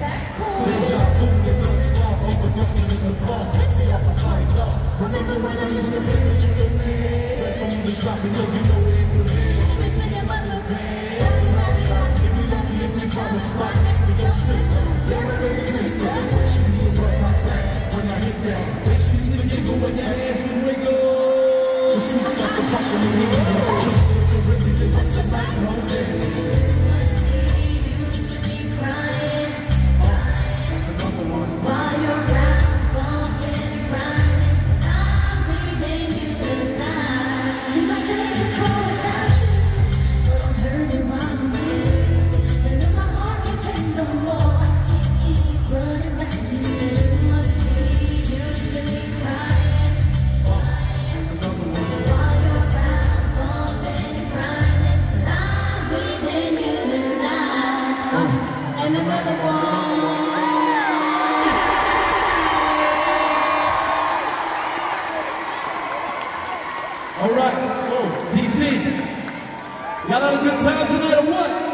That's cool. Deja vu, your thoughts fall over nothing in the palm. They say I'm. Remember when I used to bring it to the man? Went from the shop and you know it ain't the man. Straight to your mother's man. She be lucky if you find a spot next to your sister. Yeah, I really miss. But she be looking right like that when I hit that. Then she used giggle when that ass would. So she like a pop in the wheel. Trust me, you can rip me, you want to find no dance. And another one. All right, DC, y'all had a good time tonight or what?